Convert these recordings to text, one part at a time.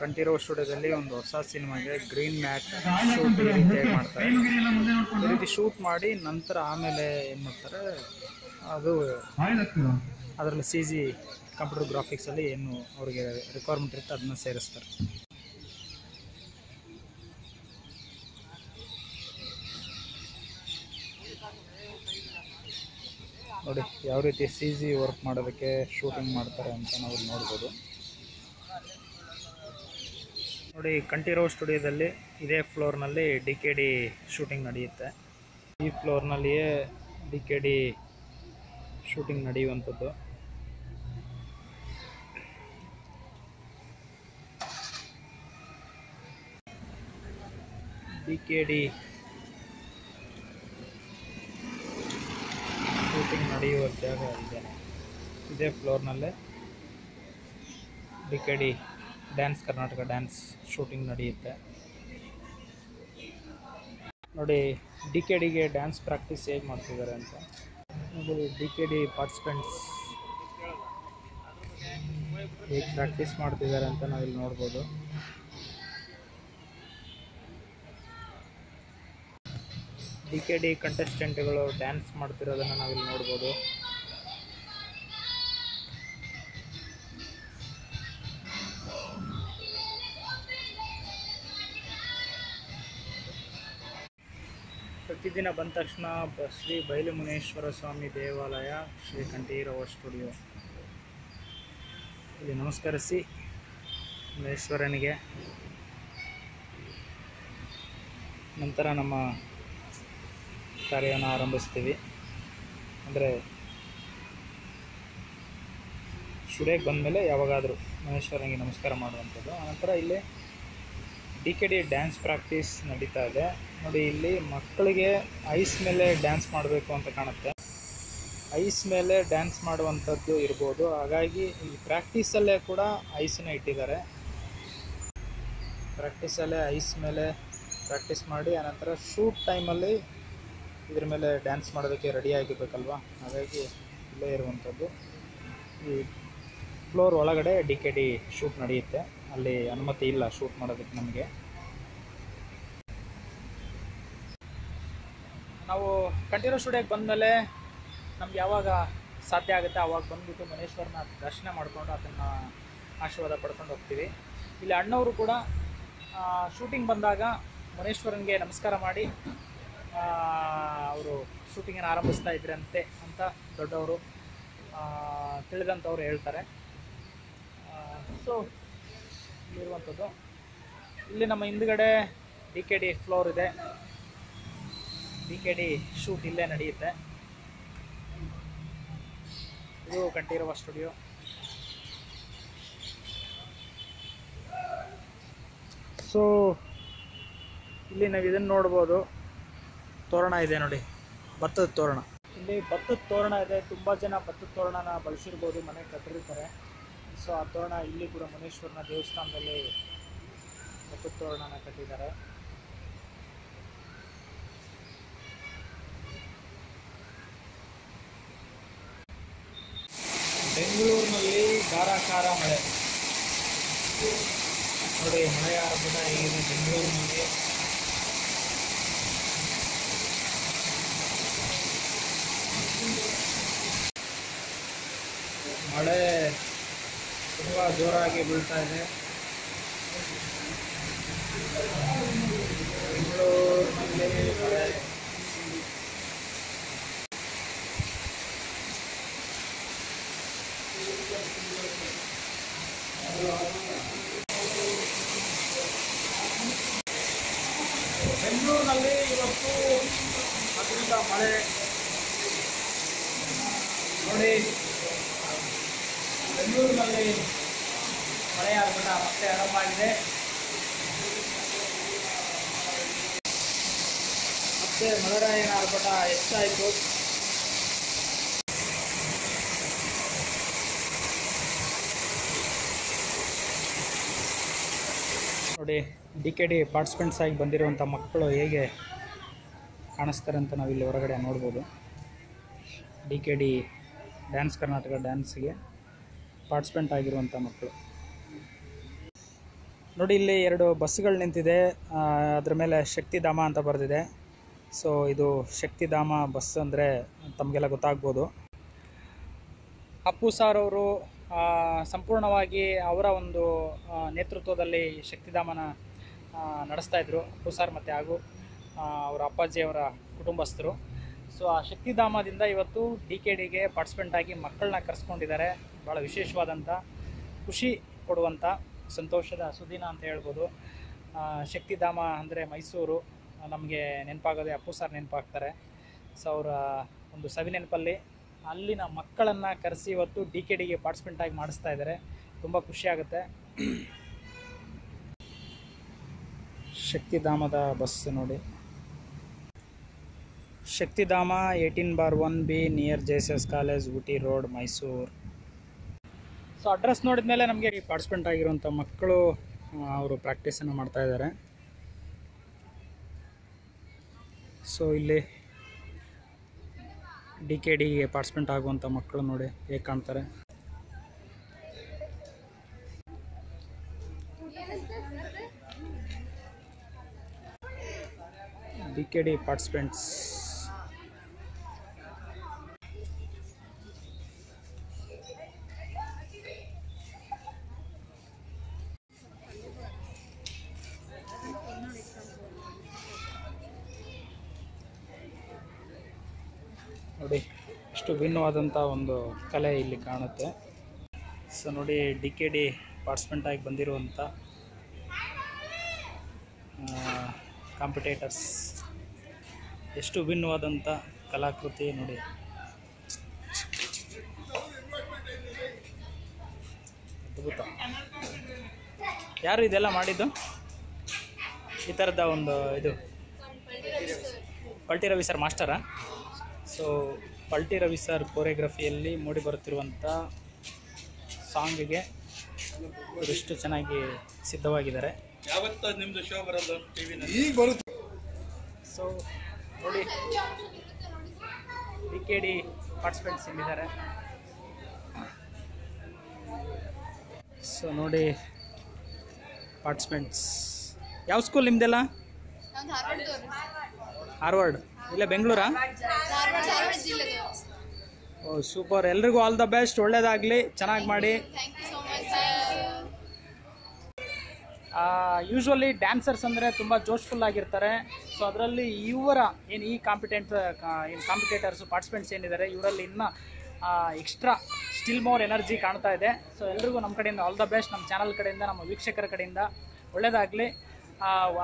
ಕಂಠೀರವ ಸ್ಟುಡಿಯೋದಲ್ಲಿ ಒಂದು ಹೊಸ ಸಿನಿಮಾಗೆ ಗ್ರೀನ್ ಮ್ಯಾಟ್ ಶೂಟ್ ಈ ಮಾಡ್ತಾರೆ ಈ ರೀತಿ ಶೂಟ್ ಮಾಡಿ ನಂತರ ಆಮೇಲೆ ಏನು ಮಾಡ್ತಾರೆ, ಅದು ಅದರಲ್ಲಿ ಸಿ ಜಿ ಕಂಪ್ಯೂಟರ್ ಗ್ರಾಫಿಕ್ಸಲ್ಲಿ ಏನು ಅವರಿಗೆ ರಿಕ್ವೈರ್ಮೆಂಟ್ ಇರುತ್ತೆ, ಅದನ್ನ ಸೇರಿಸ್ತಾರೆ. ನೋಡಿ, ಯಾವ ರೀತಿ ಸಿ ಜಿ ವರ್ಕ್ ಮಾಡೋದಕ್ಕೆ ಶೂಟಿಂಗ್ ಮಾಡ್ತಾರೆ ಅಂತ ನಾವು ನೋಡ್ಬೋದು. ನೋಡಿ ಕಂಠೀರೋ ಸ್ಟುಡಿಯೋದಲ್ಲಿ ಇದೇ ಫ್ಲೋರ್ನಲ್ಲಿ ಡಿ ಕೆ ಡಿ ಶೂಟಿಂಗ್ ನಡೆಯುತ್ತೆ. ಈ ಫ್ಲೋರ್ನಲ್ಲಿಯೇ ಡಿ ಕೆ ಡಿ ಶೂಟಿಂಗ್ ನಡೆಯುವಂಥದ್ದು. ಡಿ ಕೆ ಡಿ ಶೂಟಿಂಗ್ ನಡೆಯುವ ಜಾಗ ಇದೆ. ಇದೇ ಫ್ಲೋರ್ನಲ್ಲೇ D K D dance, Karnataka dance shooting ನಡೆಯುತ್ತೆ. ನೋಡಿ, ಡಿ ಕೆ ಡಿಗೆ ಡ್ಯಾನ್ಸ್ ಪ್ರಾಕ್ಟೀಸ್ ಹೇಗೆ ಮಾಡ್ತಿದ್ದಾರೆ ಅಂತ. ನೋಡಿ, ಡಿ ಕೆ ಡಿ ಪಾರ್ಟಿಸಿಪೆಂಟ್ಸ್ ಹೇಗೆ ಪ್ರಾಕ್ಟೀಸ್ ಮಾಡ್ತಿದ್ದಾರೆ ಅಂತ ನಾವಿಲ್ಲಿ ನೋಡ್ಬೋದು. ಡಿ ಕೆ ಡಿ ಕಂಟೆಸ್ಟೆಂಟ್ಗಳು ಡ್ಯಾನ್ಸ್ ಮಾಡ್ತಿರೋದನ್ನು ನಾವಿಲ್ಲಿ ನೋಡ್ಬೋದು. ಪ್ರತಿದಿನ ಬಂದ ತಕ್ಷಣ ಶ್ರೀ ಬೈಲಮುನೇಶ್ವರ ಸ್ವಾಮಿ ದೇವಾಲಯ ಶ್ರೀ ಕಂಠೀರವ ಸ್ಟುಡಿಯೋ. ಇಲ್ಲಿ ನಮಸ್ಕರಿಸಿ ಮುನೇಶ್ವರನಿಗೆ ನಂತರ ನಮ್ಮ ಕಾರ್ಯವನ್ನು ಆರಂಭಿಸ್ತೀವಿ. ಅಂದರೆ ಸ್ಟುಡಿಯೋಗೆ ಬಂದಮೇಲೆ ಯಾವಾಗಾದರೂ ಮಹೇಶ್ವರನಿಗೆ ನಮಸ್ಕಾರ ಮಾಡುವಂಥದ್ದು. ಆನಂತರ ಇಲ್ಲಿ D K D dance practice ನಡೀತಾ ಇದೆ. ನೋಡಿ, ಇಲ್ಲಿ ಮಕ್ಕಳಿಗೆ ಐಸ್ ಮೇಲೆ ಡ್ಯಾನ್ಸ್ ಮಾಡಬೇಕು ಅಂತ ಕಾಣುತ್ತೆ. ಐಸ್ ಮೇಲೆ ಡ್ಯಾನ್ಸ್ ಮಾಡುವಂಥದ್ದು ಇರ್ಬೋದು. ಹಾಗಾಗಿ ಈ ಪ್ರಾಕ್ಟೀಸಲ್ಲೇ ಕೂಡ ಐಸನ್ನ ಇಟ್ಟಿದ್ದಾರೆ. ಪ್ರಾಕ್ಟೀಸಲ್ಲೇ ಐಸ್ ಮೇಲೆ ಪ್ರಾಕ್ಟೀಸ್ ಮಾಡಿ, ಆನಂತರ ಶೂಟ್ ಟೈಮಲ್ಲಿ ಇದ್ರ ಮೇಲೆ ಡ್ಯಾನ್ಸ್ ಮಾಡೋದಕ್ಕೆ ರೆಡಿ ಆಗಿರ್ಬೇಕಲ್ವಾ? ಹಾಗಾಗಿ ಇಲ್ಲೇ ಇರುವಂಥದ್ದು. ಈ ಫ್ಲೋರ್ ಒಳಗಡೆ ಡಿ ಕೆ ಡಿ ಶೂಟ್ ನಡೆಯುತ್ತೆ. ಅಲ್ಲಿ ಅನುಮತಿ ಇಲ್ಲ ಶೂಟ್ ಮಾಡೋದಕ್ಕೆ ನಮಗೆ. ನಾವು ಕಂಟಿನ್ಯೂ ಸ್ಟುಡಿಯೋಗೆ ಬಂದಮೇಲೆ ನಮ್ಗೆ ಯಾವಾಗ ಸಾಧ್ಯ ಆಗುತ್ತೆ ಆವಾಗ ಬಂದ್ಬಿಟ್ಟು ಮನೇಶ್ವರನ ದರ್ಶನ ಮಾಡಿಕೊಂಡು ಅದನ್ನು ಆಶೀರ್ವಾದ ಪಡ್ಕೊಂಡು ಹೋಗ್ತೀವಿ. ಇಲ್ಲಿ ಅಣ್ಣವರು ಕೂಡ ಶೂಟಿಂಗ್ ಬಂದಾಗ ಮುನೇಶ್ವರನಿಗೆ ನಮಸ್ಕಾರ ಮಾಡಿ ಅವರು ಶೂಟಿಂಗನ್ನು ಆರಂಭಿಸ್ತಾ ಇದ್ರಂತೆ ಅಂತ ದೊಡ್ಡವರು ತಿಳಿದಂಥವ್ರು ಹೇಳ್ತಾರೆ. ಸೊ ಇಲ್ಲಿರುವಂಥದ್ದು. ಇಲ್ಲಿ ನಮ್ಮ ಹಿಂದ್ಗಡೆ ಡಿ ಕೆ ಡಿ ಫ್ಲೋರ್ ಇದೆ. ಡಿ ಕೆ ಡಿ ಶೂಟ್ ಇಲ್ಲೇ ನಡೆಯುತ್ತೆ. ಇದು ಕಂಠೀರವ ಸ್ಟುಡಿಯೋ. ಸೊ ಇಲ್ಲಿ ನಾವು ಇದನ್ನು ನೋಡ್ಬೋದು. ತೋರಣ ಇದೆ ನೋಡಿ. ಭತ್ತದ ತೋರಣ. ಇಲ್ಲಿ ಭತ್ತದ ತೋರಣ ಇದೆ. ತುಂಬ ಜನ ಭತ್ತದ ತೋರಣನ ಬಳಸಿರ್ಬೋದು, ಮನೆ ಕಟ್ಟಿರ್ತಾರೆ. ಸೊ ಆ ತೋರಣ ಇಲ್ಲಿ ಕೂಡ ಮುನೇಶ್ವರನ ದೇವಸ್ಥಾನದಲ್ಲಿ ಭತ್ತದ ತೋರಣನ ಕಟ್ಟಿದ್ದಾರೆ. ಬೆಂಗಳೂರಿನಲ್ಲಿ ಧಾರಾಕಾರ ಮಳೆ. ನೋಡಿ ಮಳೆಯ ಆರಂಭದ ಹೇಗಿದೆ ಬೆಂಗಳೂರಿನಲ್ಲಿ. ಮಳೆ ತುಂಬ ಜೋರಾಗಿ ಬೀಳ್ತಾ ಇದೆ. ಬೆಂಗಳೂರಿನಲ್ಲಿ ಮಳೆ ಬೆಂಗಳೂರಿನಲ್ಲಿ ಇವತ್ತು ಅದರಿಂದ ಮಳೆ. ನೋಡಿ, ಬೆಂಗಳೂರಿನಲ್ಲಿ ಮಳೆಯ ಆರ್ಭಟ ಮತ್ತೆ ಆರಂಭ ಆಗಿದೆ ಮತ್ತೆ ಮಳೆರಾಯನ ಆರ್ಭಟ ಹೆಚ್ಚಾಯಿತು. ನೋಡಿ ಡಿ ಕೆ ಡಿ ಪಾರ್ಟಿಸಿಪೆಂಟ್ಸ್ ಆಗಿ ಬಂದಿರುವಂಥ ಮಕ್ಕಳು ಹೇಗೆ ಕಾಣಿಸ್ತಾರೆ ಅಂತ ನಾವು ಇಲ್ಲಿ ಹೊರಗಡೆ ನೋಡ್ಬೋದು. D K D dance Karnataka ಡ್ಯಾನ್ಸ್ಗೆ participant ಆಗಿರುವಂಥ ಮಕ್ಕಳು. ನೋಡಿ, ಇಲ್ಲಿ ಎರಡು ಬಸ್ಸುಗಳು ನಿಂತಿದೆ. ಅದ್ರ ಮೇಲೆ ಶಕ್ತಿಧಾಮ ಅಂತ ಬರೆದಿದೆ. ಸೊ, ಇದು ಶಕ್ತಿಧಾಮ ಬಸ್ ಅಂದರೆ ತಮಗೆಲ್ಲ ಗೊತ್ತಾಗ್ಬೋದು. ಅಪ್ಪು ಸಾರ್ ಅವರು ಸಂಪೂರ್ಣವಾಗಿ ಅವರ ಒಂದು ನೇತೃತ್ವದಲ್ಲಿ ಶಕ್ತಿಧಾಮನ ನಡೆಸ್ತಾ ಇದ್ದರು ಅಪ್ಪು ಸಾರ್ ಮತ್ತು ಹಾಗೂ ಅವರ ಅಪ್ಪಾಜಿಯವರ ಕುಟುಂಬಸ್ಥರು. ಸೊ ಆ ಶಕ್ತಿಧಾಮದಿಂದ ಇವತ್ತು ಡಿ ಕೆ ಡಿಗೆ ಪಾರ್ಟಿಸಿಪೆಂಟ್ ಆಗಿ ಮಕ್ಕಳನ್ನ ಕರೆಸ್ಕೊಂಡಿದ್ದಾರೆ. ಭಾಳ ವಿಶೇಷವಾದಂಥ ಖುಷಿ ಕೊಡುವಂಥ ಸಂತೋಷದ ಸುದಿನ ಅಂತ ಹೇಳ್ಬೋದು. ಶಕ್ತಿಧಾಮ ಅಂದರೆ ಮೈಸೂರು, ನಮಗೆ ನೆನಪಾಗೋದೇ ಅಪ್ಪು ಸಾರ್ ನೆನಪಾಗ್ತಾರೆ. ಸೊ ಅವರ, ಒಂದು ಸವಿ ನೆನಪಲ್ಲಿ ಅಲ್ಲಿನ ಮಕ್ಕಳನ್ನು ಕರೆಸಿ ಇವತ್ತು ಡಿ ಕೆ ಡಿಗೆ ಪಾರ್ಟಿಸಿಪೆಂಟ್ ಆಗಿ ಮಾಡಿಸ್ತಾ ಇದ್ದಾರೆ. ತುಂಬ ಖುಷಿಯಾಗುತ್ತೆ ಶಕ್ತಿಧಾಮದ ಬಸ್ ನೋಡಿ. Shakthidhama eighteen bar one B near J S S college Ooty road Mysuru so address ನೋಡಿದ ಮೇಲೆ ನಮಗೆ ಪಾರ್ಟಿಸಿಪೆಂಟ್ ಆಗಿರುವಂಥ ಮಕ್ಕಳು ಅವರು ಪ್ರಾಕ್ಟೀಸನ್ನು ಮಾಡ್ತಾ ಇದ್ದಾರೆ. ಸೊ ಇಲ್ಲಿ ಡಿ ಕೆ ಡಿಗೆ ಪಾರ್ಟಿಸಿಪೆಂಟ್ ಆಗುವಂಥ ಮಕ್ಕಳು ನೋಡಿ ಹೇಗೆ ಕಾಣ್ತಾರೆ. ಡಿ ಕೆ ಡಿ ಪಾರ್ಟಿಸಿಪೆಂಟ್ಸ್ ನೋಡಿ, ಇಷ್ಟು ಭಿನ್ನವಾದಂಥ ಒಂದು ಕಲೆ ಇಲ್ಲಿ ಕಾಣುತ್ತೆ. ಸೊ ನೋಡಿ, ಡಿ ಕೆ ಡಿ ಪಾರ್ಟಿಸಿಪೆಂಟ್ ಆಗಿ ಬಂದಿರುವಂಥ ಕಾಂಪಿಟೇಟರ್ಸ್ ಎಷ್ಟು ಭಿನ್ನವಾದಂಥ ಕಲಾಕೃತಿ ನೋಡಿ. ಅದ್ಭುತ. ಯಾರು ಇದೆಲ್ಲ ಮಾಡಿದ್ದು? ಈ ಥರದ ಒಂದು ಇದು. ಪಲ್ಟಿ ರವಿ ಸರ್ ಮಾಸ್ಟರಾ? ಸೊ ಪಲ್ಟಿ ರವಿ ಸರ್ ಕೋರಿಯೋಗ್ರಫಿಯಲ್ಲಿ ಮೂಡಿ ಬರುತ್ತಿರುವಂಥ ಸಾಂಗಿಗೆ ಇವರಿಷ್ಟು ಚೆನ್ನಾಗಿ ಸಿದ್ಧವಾಗಿದ್ದಾರೆ. ಯಾವತ್ತ ನಿಮ್ಮದು ಶೋ ಬರೋದು ಟಿವಿನಲ್ಲಿ ಈಗ ಬರುತ್ತೆ. ಸೊ ನೋಡಿ ಡಿ ಕೆ ಡಿ ಪಾರ್ಟಿಸಿಪೆಂಟ್ಸ್ ಇಲ್ಲಿದ್ದಾರೆ. ಸೊ ನೋಡಿ ಪಾರ್ಟಿಸಿಪೆಂಟ್ಸ್ ಯಾವ ಸ್ಕೂಲ್ ನಿಮ್ದೆಲ್ಲ? ನಾವು ಹಾರ್ವರ್ಡ್ ಇಲ್ಲ ಬೆಂಗಳೂರಾ? ಓ ಸೂಪರ್. ಎಲ್ರಿಗೂ ಆಲ್ ದ ಬೆಸ್ಟ್. ಒಳ್ಳೇದಾಗಲಿ. ಚೆನ್ನಾಗಿ ಮಾಡಿ. ಯೂಶ್ವಲಿ ಡ್ಯಾನ್ಸರ್ಸ್ ಅಂದರೆ ತುಂಬ ಜೋಶ್ಫುಲ್ ಆಗಿರ್ತಾರೆ. ಸೊ ಅದರಲ್ಲಿ ಇವರ ಏನು ಈ ಕಾಂಪಿಟೆಂಟ್ ಏನು ಕಾಂಪಿಟೇಟರ್ಸು ಪಾರ್ಟಿಸಿಪೆಂಟ್ಸ್ ಏನಿದ್ದಾರೆ ಇವರಲ್ಲಿ ಇನ್ನೂ ಎಕ್ಸ್ಟ್ರಾ ಸ್ಟಿಲ್ ಮೋರ್ ಎನರ್ಜಿ ಕಾಣ್ತಾ ಇದೆ. ಸೊ ಎಲ್ರಿಗೂ ನಮ್ಮ ಕಡೆಯಿಂದ ಆಲ್ ದ ಬೆಸ್ಟ್ ನಮ್ಮ ಚಾನಲ್ ಕಡೆಯಿಂದ ನಮ್ಮ ವೀಕ್ಷಕರ ಕಡೆಯಿಂದ. ಒಳ್ಳೆಯದಾಗಲಿ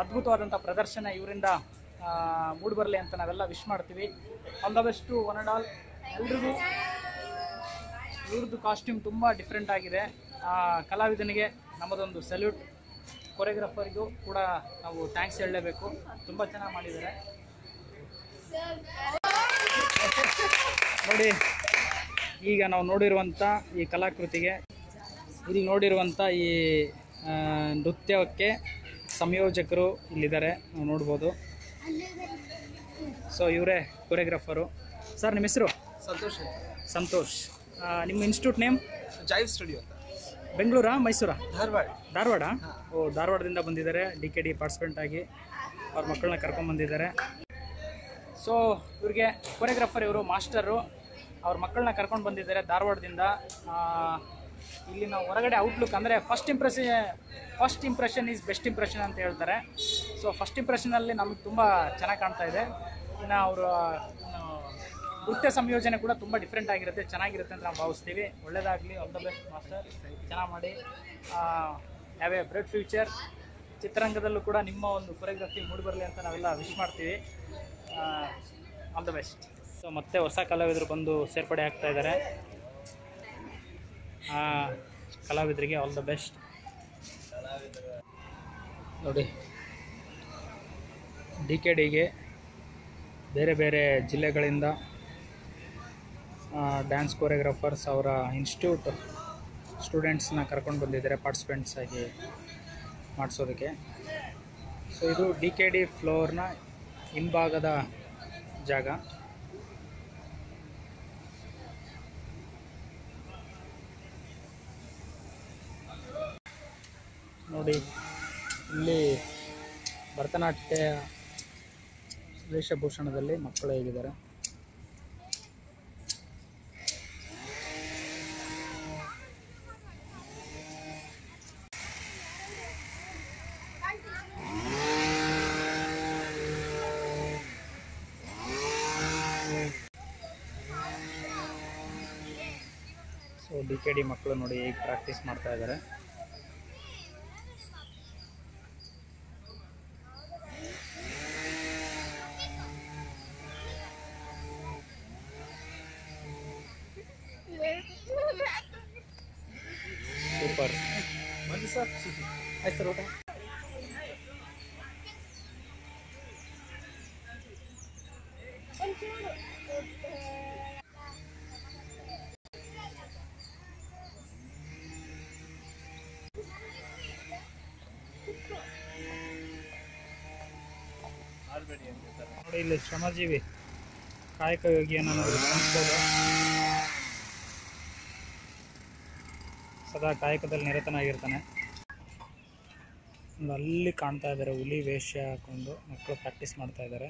ಅದ್ಭುತವಾದಂಥ ಪ್ರದರ್ಶನ ಇವರಿಂದ ಮೂಡಿ ಬರಲಿ ಅಂತ ನಾವೆಲ್ಲ ವಿಶ್ ಮಾಡ್ತೀವಿ. All the best one and all ಎಲ್ರಿಗೂ ಇವ್ರದ್ದು ಕಾಸ್ಟ್ಯೂಮ್ ತುಂಬ ಡಿಫ್ರೆಂಟ್ ಆಗಿದೆ. ಆ, ಕಲಾವಿದನಿಗೆ ನಮ್ಮದೊಂದು ಸಲ್ಯೂಟ್ ಕೊರಿಯೋಗ್ರಾಫರ್ಗೂ ಕೂಡ ನಾವು ಥ್ಯಾಂಕ್ಸ್ ಹೇಳಲೇಬೇಕು. ತುಂಬ ಚೆನ್ನಾಗಿ ಮಾಡಿದ್ದಾರೆ. ನೋಡಿ ಈಗ ನಾವು ನೋಡಿರುವಂಥ ಈ ಕಲಾಕೃತಿಗೆ ಇಲ್ಲಿ ನೋಡಿರುವಂಥ ಈ ನೃತ್ಯಕ್ಕೆ ಸಂಯೋಜಕರು ಇಲ್ಲಿದ್ದಾರೆ. ನಾವು ನೋಡ್ಬೋದು. ಸೊ ಇವರೇ ಕೊರಿಯೋಗ್ರಾಫರು ಸರ್ ನಿಮ್ಮ ಹೆಸರು? ಸಂತೋಷ್ ಸಂತೋಷ್. ಆ, ನಿಮ್ಮ ಇನ್ಸ್ಟಿಟ್ಯೂಟ್ ನೇಮ್ ಜೈವ್ ಸ್ಟುಡಿಯೋ ಅಂತ. ಬೆಂಗಳೂರಾ ಮೈಸೂರಾ? ಧಾರವಾಡ. ಧಾರವಾಡ? ಓ ಧಾರವಾಡದಿಂದ ಬಂದಿದ್ದಾರೆ. ಡಿ ಕೆ ಡಿ ಪಾರ್ಟಿಸಿಪೆಂಟ್ ಆಗಿ ಅವ್ರ ಮಕ್ಕಳನ್ನ ಕರ್ಕೊಂಬಂದಿದ್ದಾರೆ ಸೊ ಇವ್ರಿಗೆ ಕೊರಿಯೋಗ್ರಾಫರ್ ಇವರು ಮಾಸ್ಟರು ಅವ್ರ ಮಕ್ಕಳನ್ನ ಕರ್ಕೊಂಡು ಬಂದಿದ್ದಾರೆ ಧಾರವಾಡದಿಂದ. ಇಲ್ಲಿ ನಾವು ಹೊರಗಡೆ ಔಟ್ಲುಕ್ ಅಂದರೆ first impression first impression is best impression ಅಂತ ಹೇಳ್ತಾರೆ. ಸೊ ಫಸ್ಟ್ ಇಂಪ್ರೆಷನಲ್ಲಿ ನಮಗೆ ತುಂಬ ಚೆನ್ನಾಗಿ ಕಾಣ್ತಾ ಇದೆ. ಇನ್ನು ಅವರು ನೃತ್ಯ ಸಂಯೋಜನೆ ಕೂಡ ತುಂಬ ಡಿಫ್ರೆಂಟ್ ಆಗಿರುತ್ತೆ, ಚೆನ್ನಾಗಿರುತ್ತೆ ಅಂತ ನಾವು ಭಾವಿಸ್ತೀವಿ. ಒಳ್ಳೆಯದಾಗಲಿ ಆಲ್ ದ ಬೆಸ್ಟ್ ಮಾಸ್ಟರ್ ಚೆನ್ನಾಗಿ ಮಾಡಿ. ಹ್ಯಾವ್ ಎ ಬ್ರೆಡ್ ಫ್ಯೂಚರ್ ಚಿತ್ರರಂಗದಲ್ಲೂ ಕೂಡ ನಿಮ್ಮ ಒಂದು ಕೊರಿಯೋಗ್ರಫಿ ಮೂಡಿಬರಲಿ ಅಂತ ನಾವೆಲ್ಲ ವಿಶ್ ಮಾಡ್ತೀವಿ. ಆಲ್ ದ ಬೆಸ್ಟ್ ಸೊ ಮತ್ತೆ ಹೊಸ ಕಲಾವಿದರು ಬಂದು ಸೇರ್ಪಡೆ ಆಗ್ತಾ ಇದ್ದಾರೆ ಕಲಾವಿದರಿಗೆ ಆಲ್ ದ ಬೆಸ್ಟ್ ನೋಡಿ ಡಿ ಕೆ ಡಿಗೆ ಬೇರೆ ಬೇರೆ ಜಿಲ್ಲೆಗಳಿಂದ ಡ್ಯಾನ್ಸ್ ಕೊರಿಯೋಗ್ರಾಫರ್ಸ್ ಅವರ ಇನ್ಸ್ಟಿಟ್ಯೂಟ್ ಸ್ಟೂಡೆಂಟ್ಸ್ನ ಕರ್ಕೊಂಡು ಬಂದಿದ್ದಾರೆ ಪಾರ್ಟಿಸಿಪೆಂಟ್ಸ್ ಆಗಿ ಮಾಡಿಸೋದಕ್ಕೆ. ಸೊ ಇದು ಡಿ ಕೆ ಡಿ ಫ್ಲೋರ್ನ ಹಿಂಭಾಗದ ಜಾಗ. ನೋಡಿ, ಇಲ್ಲಿ ಭರತನಾಟ್ಯ ವೇಷಭೂಷಣದಲ್ಲಿ ಮಕ್ಕಳು ಹೇಗಿದ್ದಾರೆ? ಸೊ ಡಿ ಕೆ ಡಿ ಮಕ್ಕಳು ನೋಡಿ ಹೇಗೆ ಪ್ರಾಕ್ಟೀಸ್ ಮಾಡ್ತಾ ಇದ್ದಾರೆ ಸೂಪರ್ ಬಂದು ಸರ್ ಆಯ್ತು ಸರ್ ಊಟ. ನೋಡಿ ಇಲ್ಲಿ ಶ್ರಮಜೀವಿ ಕಾಯಕ ಯೋಗಿಯನ್ನು ನಾವು ಸದಾ ಕಾಯಕದಲ್ಲಿ ನಿರತನಾಗಿರ್ತಾನೆ. ಅಲ್ಲಿ ಕಾಣ್ತಾ ಇದ್ದಾರೆ ಹುಲಿ ವೇಷ ಹಾಕೊಂಡು ಮಕ್ಕಳು ಪ್ರಾಕ್ಟೀಸ್ ಮಾಡ್ತಾ ಇದ್ದಾರೆ.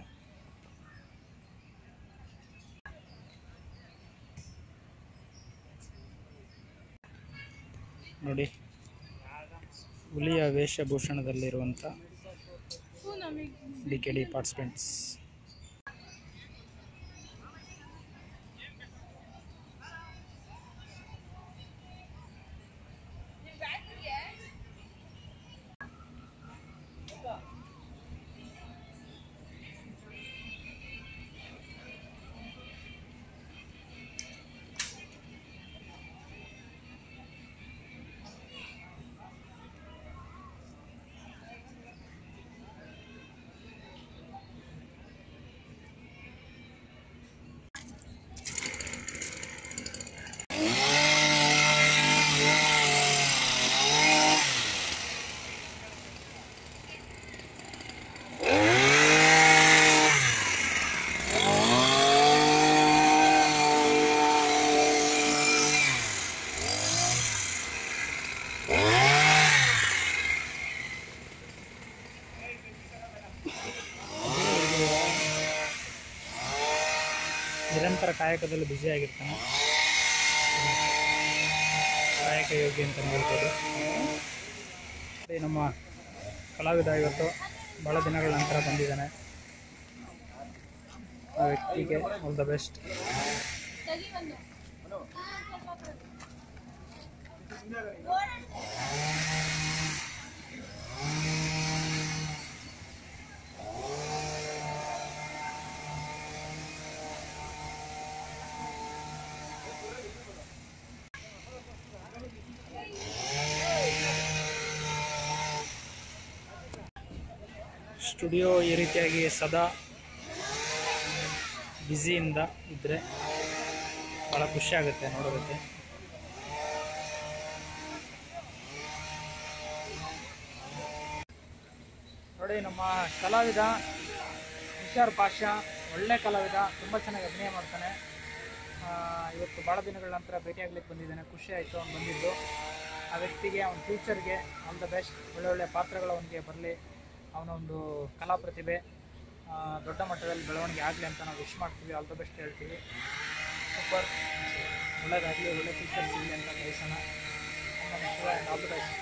ನೋಡಿ ಹುಲಿಯ ವೇಷಭೂಷಣದಲ್ಲಿರುವಂಥ ಡಿ ಕೆ ಡಿ ಪಾರ್ಟಿಸಿಪೆಂಟ್ಸ್ ಕಾಯಕದಲ್ಲಿ ಬ್ಯುಸಿಯಾಗಿರ್ತಾನೆ ಕಾಯಕ ಯೋಗಿ ಅಂತ ಹೇಳ್ಬೋದು. ನಮ್ಮ ಕಲಾವಿದ ಇವತ್ತು ಭಾಳ ದಿನಗಳ ನಂತರ ಬಂದಿದ್ದಾನೆ. ಆ ವ್ಯಕ್ತಿಗೆ ಆಲ್ ದ ಬೆಸ್ಟ್ ಸ್ಟುಡಿಯೋ ಈ ರೀತಿಯಾಗಿ ಸದಾ ಬ್ಯುಸಿಯಿಂದ ಇದ್ದರೆ ಭಾಳ ಖುಷಿ ಆಗುತ್ತೆ ನೋಡೋದಕ್ಕೆ. ನೋಡಿ, ನಮ್ಮ ಕಲಾವಿದ ಹುಷಾರ್ ಭಾಷಾ ಒಳ್ಳೆ ಕಲಾವಿದ, ತುಂಬ ಚೆನ್ನಾಗಿ ಅಭಿನಯ ಮಾಡ್ತಾನೆ. ಇವತ್ತು ಭಾಳ ದಿನಗಳ ನಂತರ ಭೇಟಿಯಾಗ್ಲಿಕ್ಕೆ ಬಂದಿದ್ದಾನೆ. ಖುಷಿ ಆಯಿತು, ಅವ್ನು ಬಂದಿದ್ದು. ಆ ವ್ಯಕ್ತಿಗೆ, ಅವನ ಫ್ಯೂಚರ್ಗೆ ಆಲ್ ದ ಬೆಸ್ಟ್ ಒಳ್ಳೆ ಒಳ್ಳೆ ಪಾತ್ರಗಳು ಅವನಿಗೆ ಬರಲಿ. ಅವನ ಒಂದು ಕಲಾ ಪ್ರತಿಭೆ ದೊಡ್ಡ ಮಟ್ಟದಲ್ಲಿ ಬೆಳವಣಿಗೆ ಆಗಲಿ ಅಂತ ನಾವು ವಿಶ್ ಮಾಡ್ತೀವಿ. ಆಲ್ ದ ಬೆಸ್ಟ್ ಹೇಳ್ತೀವಿ. ಸೂಪರ್ ಒಳ್ಳೆಯದಾಗಲಿ ಒಳ್ಳೆ ಫ್ಯೂಚರ್ ಸಿಗಲಿ ಅಂತ ಬಯಸೋಣ ಆಲ್ ದ ಬೆಸ್ಟ್